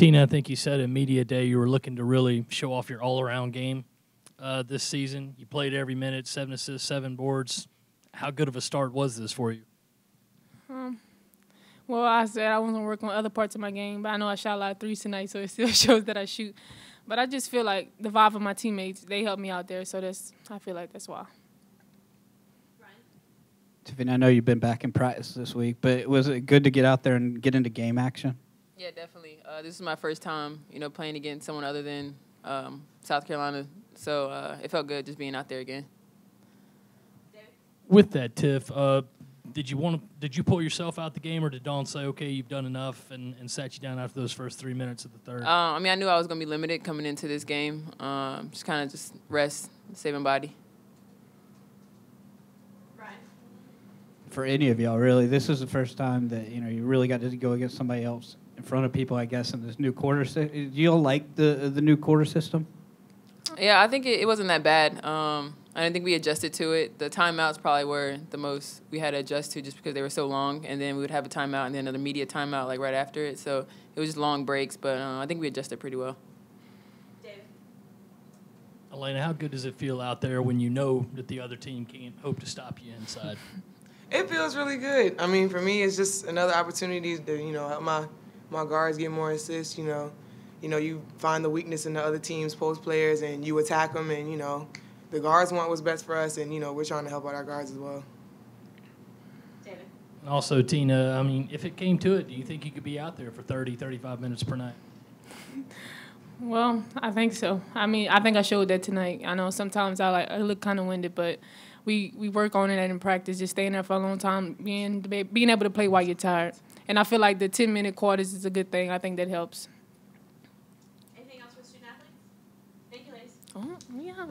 Tina, I think you said in media day you were looking to really show off your all-around game uh, this season. You played every minute, seven assists, seven boards. How good of a start was this for you? Um, well, I said I wasn't working on other parts of my game, but I know I shot a lot of threes tonight, so it still shows that I shoot. But I just feel like the vibe of my teammates, they helped me out there, so that's I feel like that's why. Right. Tiffany, I know you've been back in practice this week, but was it good to get out there and get into game action? Yeah, definitely. Uh, this is my first time, you know, playing against someone other than um, South Carolina, so uh, it felt good just being out there again. With that, Tiff, uh, did you want to? Did you pull yourself out the game, or did Dawn say, "Okay, you've done enough," and, and sat you down after those first three minutes of the third? Uh, I mean, I knew I was going to be limited coming into this game. Um, just kind of just rest, saving body. For any of y'all, really, this is the first time that you know you really got to go against somebody else in front of people. I guess in this new quarter. Si- do y'all like the the new quarter system? Yeah, I think it, it wasn't that bad. Um, I didn't think we adjusted to it. The timeouts probably were the most we had to adjust to just because they were so long, and then we would have a timeout and then another media timeout like right after it. So it was just long breaks, but uh, I think we adjusted pretty well. Dave Alaina, how good does it feel out there when you know that the other team can't hope to stop you inside? It feels really good. I mean, for me, it's just another opportunity to you know help my my guards get more assists. You know, you know you find the weakness in the other team's post players and you attack them, and you know the guards want what's best for us, and you know we're trying to help out our guards as well. And also, Tina, I mean, if it came to it, do you think you could be out there for 30, 35 minutes per night? Well, I think so. I mean, I think I showed that tonight. I know sometimes I like I look kind of winded, but we we work on it in practice. Just staying there for a long time, being being able to play while you're tired. And I feel like the 10 minute quarters is a good thing. I think that helps. Anything else for student athletes? Thank you, ladies. Oh, yeah.